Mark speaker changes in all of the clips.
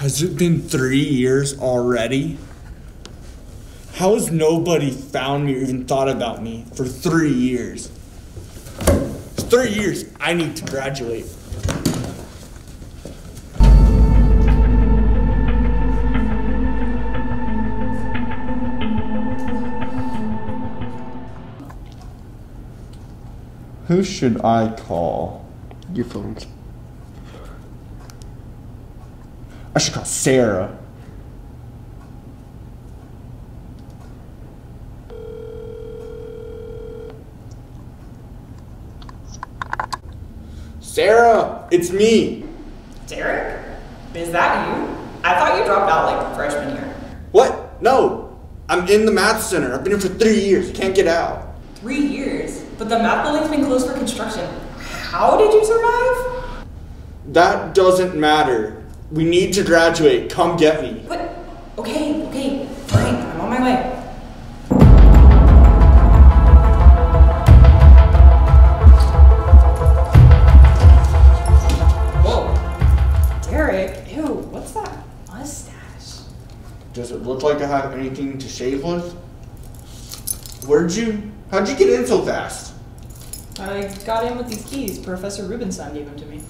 Speaker 1: Has it been three years already? How has nobody found me or even thought about me for three years? It's Three years, I need to graduate. Who should I call?
Speaker 2: Your phones.
Speaker 1: I should call Sarah. Sarah, it's me.
Speaker 3: Derek? Is that you? I thought you dropped out like freshman year.
Speaker 1: What? No, I'm in the math center. I've been here for three years. I can't get out.
Speaker 3: Three years? But the math building's been closed for construction. How did you survive?
Speaker 1: That doesn't matter. We need to graduate. Come get me.
Speaker 3: What? Okay, okay, fine, I'm on my way. Whoa. Derek, ew, what's that mustache?
Speaker 1: Does it look like I have anything to shave with? Where'd you? How'd you get in so fast?
Speaker 3: I got in with these keys. Professor Rubenstein gave them to me.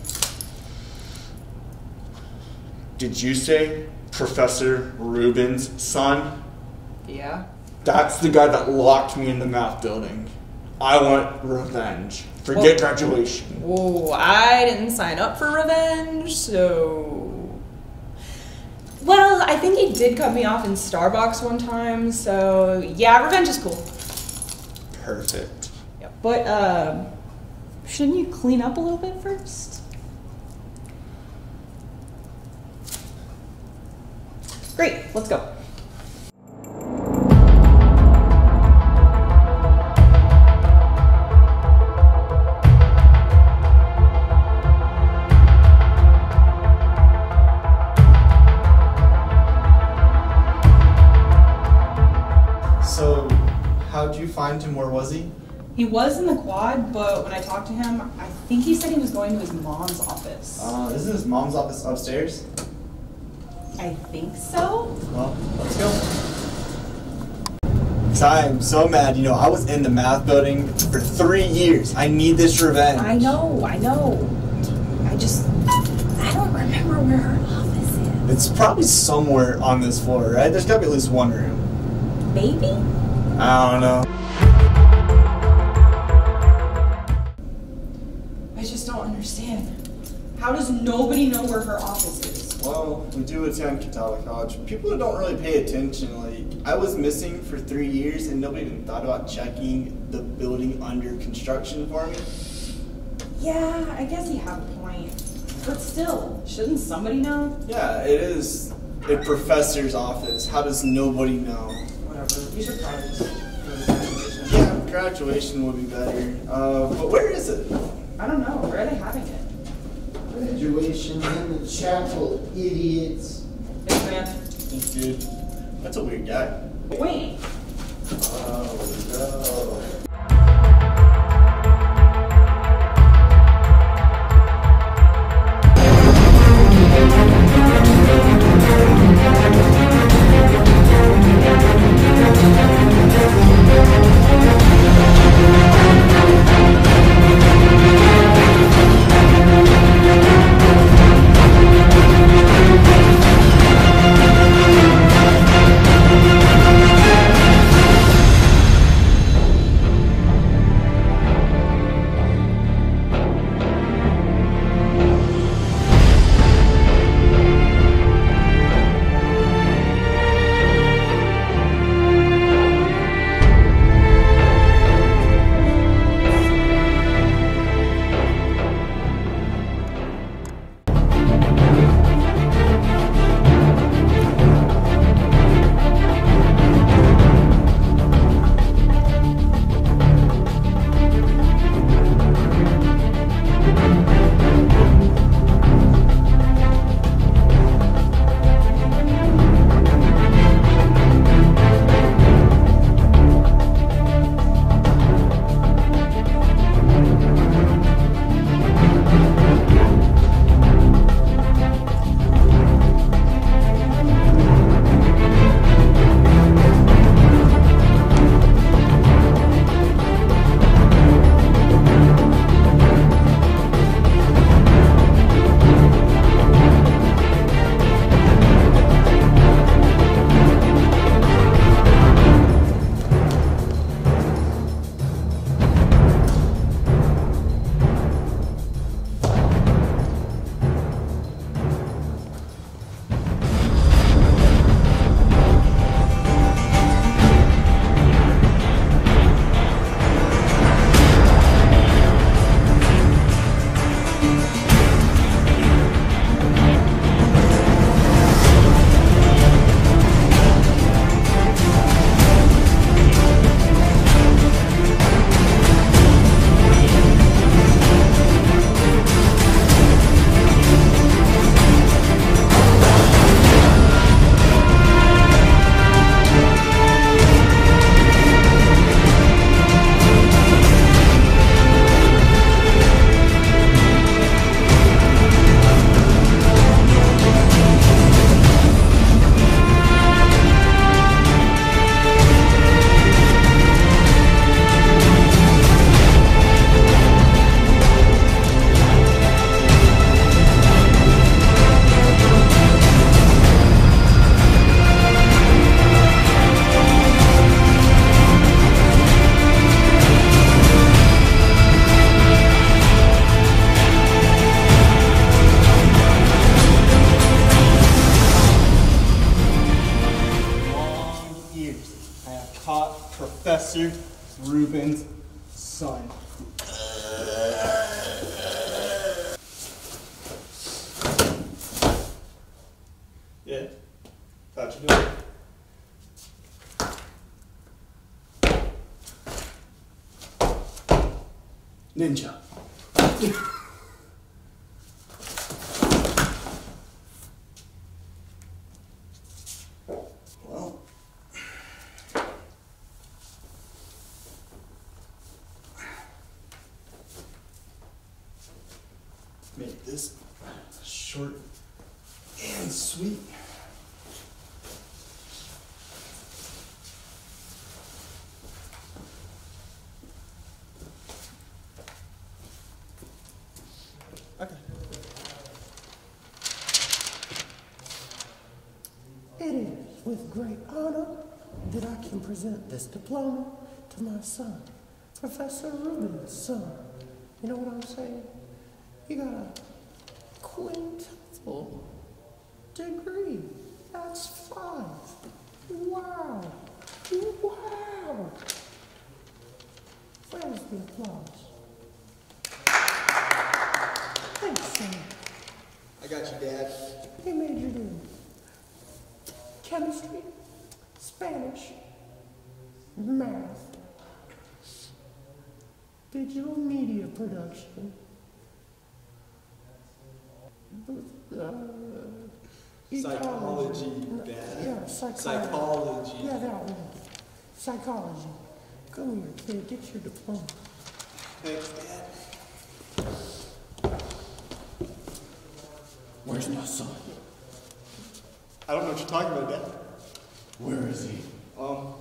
Speaker 1: Did you say Professor Rubin's son?
Speaker 3: Yeah?
Speaker 1: That's the guy that locked me in the math building. I want revenge. Forget graduation.
Speaker 3: Whoa, I didn't sign up for revenge, so. Well, I think he did cut me off in Starbucks one time, so yeah, revenge is cool.
Speaker 1: Perfect.
Speaker 3: But, um, shouldn't you clean up a little bit first? Let's go.
Speaker 4: So, how'd you find him? Where was he?
Speaker 3: He was in the quad, but when I talked to him, I think he said he was going to his mom's office.
Speaker 4: Uh, isn't his mom's office upstairs?
Speaker 3: I think so?
Speaker 4: Well, let's go. I'm so mad. You know, I was in the math building for three years. I need this revenge.
Speaker 3: I know, I know. I just, I don't remember where her office is.
Speaker 4: It's probably somewhere on this floor, right? There's gotta be at least one room.
Speaker 3: Maybe?
Speaker 4: I don't know.
Speaker 3: I just don't understand. How does nobody know where her office is?
Speaker 4: Well, we do attend Catawba College. People don't really pay attention. Like, I was missing for three years, and nobody even thought about checking the building under construction for me.
Speaker 3: Yeah, I guess you have a point. But still, shouldn't somebody know?
Speaker 4: Yeah, it is a professor's office. How does nobody know?
Speaker 3: Whatever. You should probably just graduation.
Speaker 4: Yeah, graduation would be better. Uh, but where is it?
Speaker 3: I don't know. Where are they having it?
Speaker 5: Graduation in the chapel, idiots.
Speaker 3: Big man.
Speaker 4: Thanks, dude. That's a weird guy.
Speaker 3: Wait.
Speaker 1: Ninja.
Speaker 4: Well. Make this short and sweet. Okay.
Speaker 5: It is with great honor that I can present this diploma to my son, Professor Rubin's son. You know what I'm saying? You got a quintuple degree. That's five. Wow. Wow. Where's the applause? Thanks, son.
Speaker 4: I got you, Dad.
Speaker 5: He majored in chemistry, Spanish, math, digital media production, uh,
Speaker 4: Psychology,
Speaker 5: ecology. Yeah, psychology.
Speaker 4: Psychology.
Speaker 5: Yeah, that one. Psychology. Come here, kid, get your diploma.
Speaker 4: Thanks, Dad.
Speaker 5: Where's my son?
Speaker 4: I don't know what you're talking about, Dad.
Speaker 5: Where is he?
Speaker 4: Um,